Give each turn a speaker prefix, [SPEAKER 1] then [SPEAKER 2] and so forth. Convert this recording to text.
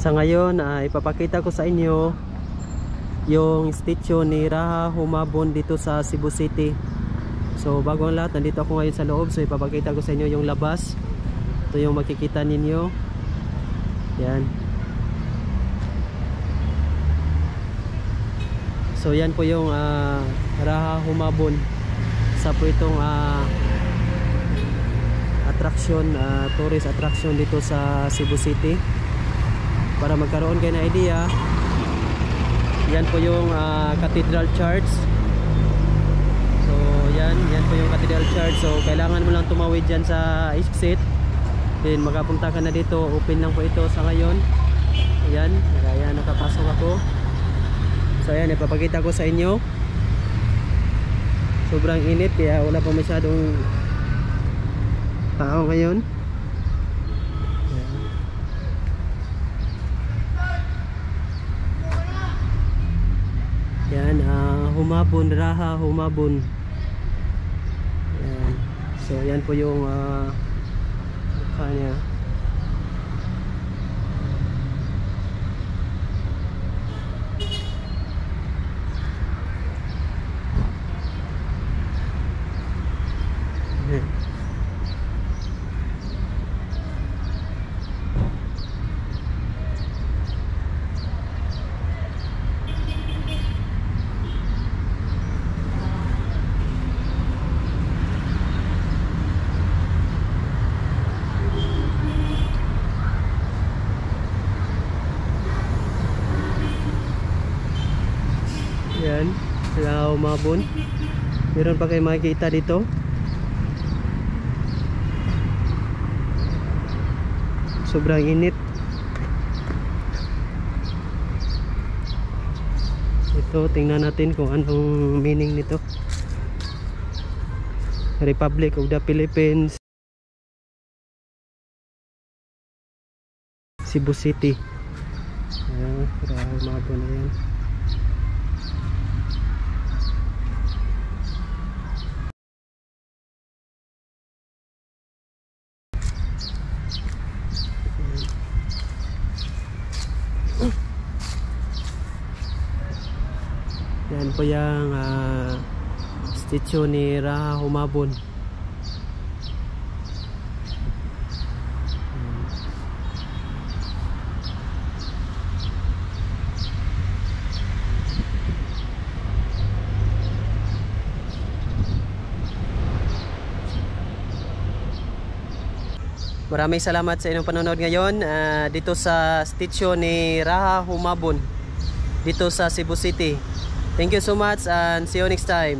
[SPEAKER 1] Sa ngayon ay ipapakita ko sa inyo yung statue ni Raha Humabon dito sa Cebu City. So bago ang lahat, nandito ako ngayon sa loob. So ipapakita ko sa inyo yung labas. Ito yung makikita ninyo. Yan. So yan po yung ah, Raha Humabon. Sa po itong ah, attraction, ah, tourist attraction dito sa Cebu City. Para magkaroon kayo ng idea, yan po yung ah, Cathedral Church. So yan, yan po yung Cathedral Church. So kailangan mo lang tumawid dyan sa exit. Then makapunta ka na dito. Open lang po ito sa ngayon. Ayan, kaya nakapasok ako. So ayan, ipapakita ko sa inyo. Sobrang init kaya wala pa masyadong tao ngayon. Ayan. Yan, ah, humabon, raha, humabon. Yan. So, yan po yung ah, mukha niya. Yan. Yan, sila umabon. Meron pa kayo makikita dito. Sobrang init. Ito, tingnan natin kung anong meaning nito. Republic of the Philippines. Cebu City. Ayan, grabe umabon na yan. Yan po yung ah, statue ni Raha Humabon. Maraming salamat sa inyong panonood ngayon ah, dito sa statue ni Raha Humabon dito sa Cebu City. Thank you so much and see you next time.